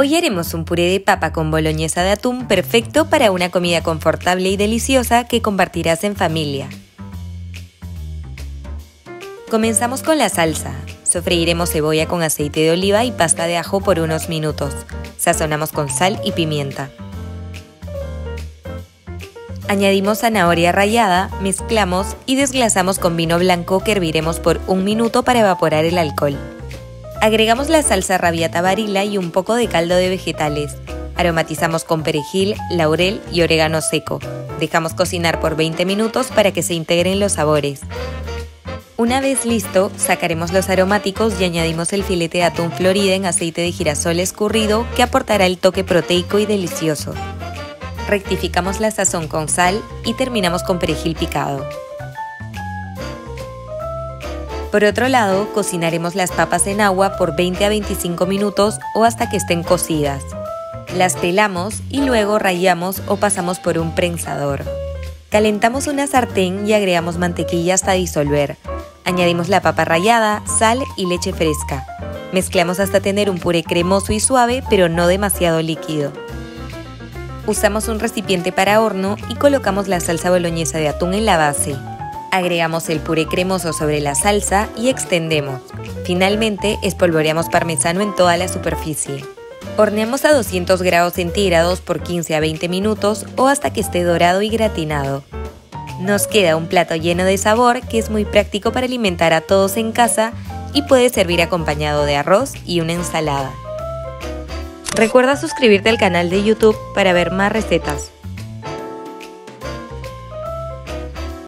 Hoy haremos un puré de papa con boloñesa de atún perfecto para una comida confortable y deliciosa que compartirás en familia. Comenzamos con la salsa. Sofreiremos cebolla con aceite de oliva y pasta de ajo por unos minutos. Sazonamos con sal y pimienta. Añadimos zanahoria rallada, mezclamos y desglasamos con vino blanco que herviremos por un minuto para evaporar el alcohol. Agregamos la salsa rabiata varila y un poco de caldo de vegetales. Aromatizamos con perejil, laurel y orégano seco. Dejamos cocinar por 20 minutos para que se integren los sabores. Una vez listo, sacaremos los aromáticos y añadimos el filete de atún florida en aceite de girasol escurrido que aportará el toque proteico y delicioso. Rectificamos la sazón con sal y terminamos con perejil picado. Por otro lado, cocinaremos las papas en agua por 20 a 25 minutos o hasta que estén cocidas. Las pelamos y luego rayamos o pasamos por un prensador. Calentamos una sartén y agregamos mantequilla hasta disolver. Añadimos la papa rallada, sal y leche fresca. Mezclamos hasta tener un puré cremoso y suave, pero no demasiado líquido. Usamos un recipiente para horno y colocamos la salsa boloñesa de atún en la base. Agregamos el puré cremoso sobre la salsa y extendemos. Finalmente, espolvoreamos parmesano en toda la superficie. Horneamos a 200 grados centígrados por 15 a 20 minutos o hasta que esté dorado y gratinado. Nos queda un plato lleno de sabor que es muy práctico para alimentar a todos en casa y puede servir acompañado de arroz y una ensalada. Recuerda suscribirte al canal de YouTube para ver más recetas.